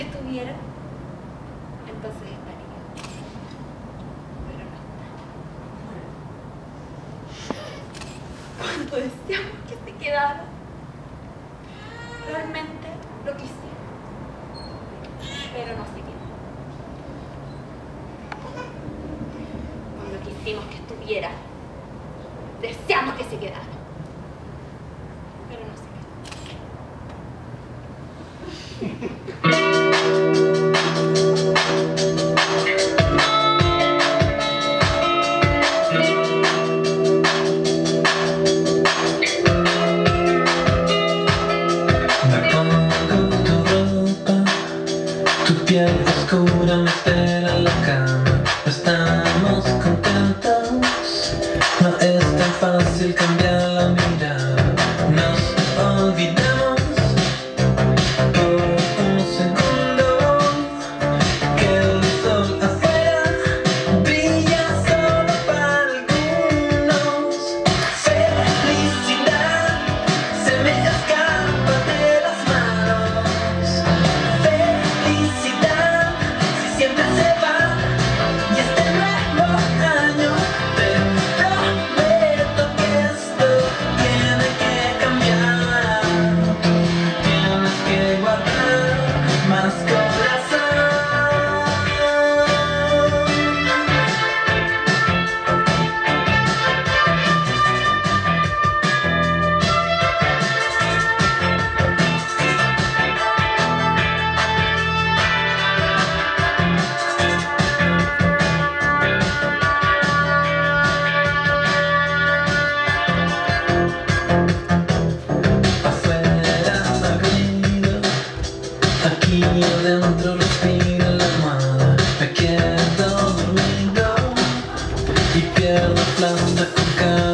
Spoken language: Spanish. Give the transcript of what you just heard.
estuviera, entonces estaría. Pero no está. Cuando deseamos que se quedara, realmente lo quisimos. Pero no se quedó. Cuando quisimos que estuviera, deseamos que se quedara. Pero no se quedó. ela flamba com.